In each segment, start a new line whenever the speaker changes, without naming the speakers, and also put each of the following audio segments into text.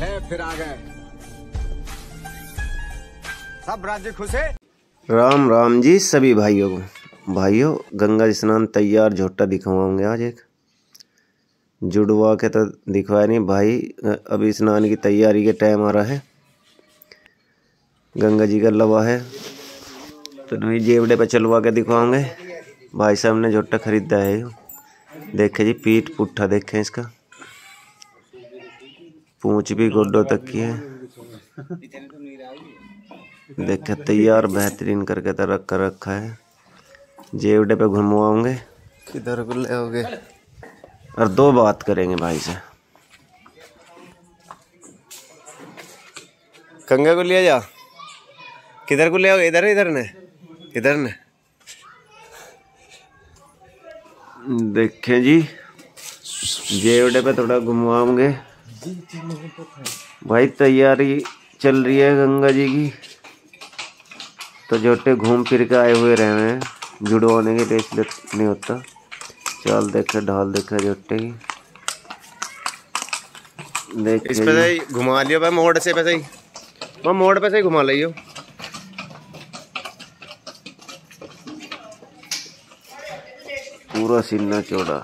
ले फिर आ गए। सब राज्य खुश है?
राम राम जी, सभी भाइयों को। भाइयों, गंगा स्नान तैयार, झोटा दिखवाऊँगे आज एक। जुड़वा के तो दिखवाया नहीं, भाई, अभी स्नान की तैयारी के टाइम आ रहा है। गंगा जी का लवा है। तो नहीं, जेवड़े पे चलवा के दिखवाऊँगे। भाई साहब ने झोटा खरीदा है देखे जी पीठ पुट्ठा देखे इसका। पूंछ भी गोडो तक की है। देखे तैयार बेहतरीन करके तो रख कर रखा है। जेवड़े पे घुमवाओगे किधर को ले आओगे? और दो बात करेंगे भाई से। कंगा को लिया जा। किधर को ले आओ इधर इधर ने। इधर ने। देखें जी जेवड़े पे थोड़ा घुमवाओगे भाई तैयारी चल रही है गंगा जी की। तो जोटे घूम फिर के आए हुए रहे हैं। जुड़वाने के लिए इसलिए नहीं होता। चाल देखे ढाल देखे जोटे की। देख
इस पे से घुमा लियो भाई मोड़ से पे से ही। मोड़ पे से ही घुमा लियो।
पूरा सीना चौड़ा।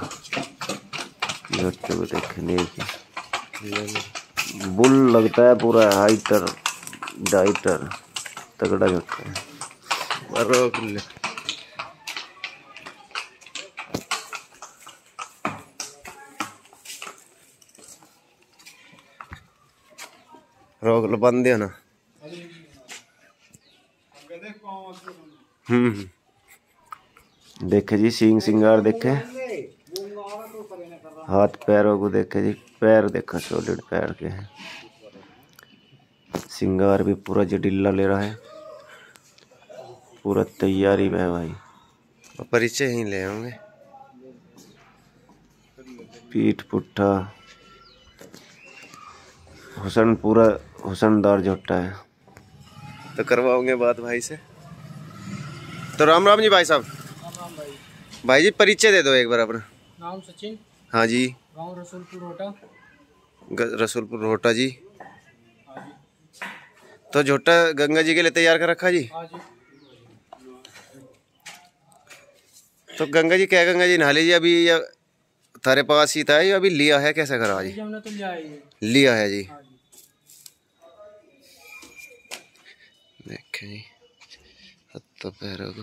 जोटे को देखने की बुल लगता है पूरा, हाइटर, डाइटर, तगड़ा जोटा है।
रोक ले बंद ना
हम्म। देखे जी, सींग सिंगार देखे। हाथ, पैरों को देखे जी। पैर देखा सॉलिड पैर के हैं। सिंगार भी पूरा जडिल्ला ले रहा है। पूरा तैयारी में है भाई।
परिचय ही ले होंगे।
पीठ पुट्ठा। हुसन पूरा हुसनदार झोटा है।
तो करवाओगे बात भाई से? तो राम राम जी भाई साहब। भाई जी परिचय दे दो एक बार अपना।
नाम सचिन।
हाँ जी।
गाँव रसूलपुर रोटा
रसूलपुर रोहटा जी। तो झोटा गंगा जी के लिए तैयार कर रखा जी? तो गंगा जी क्या गंगा जी नहा लीजिए अभी या तारे पास ही था या अभी लिया है? कैसा करा जी?
हमने तो लिया है
लिया है जी।
हाँ जी।
देखें जी। तो पैरों को